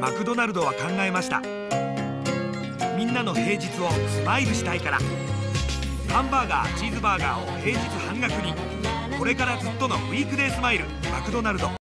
マクドナルドは考えました。みんなの平日をスマイルしたいから。ハンバーガーチーズバーガーを平日半額に。これからずっとのウィークデースマイルマクドナルド。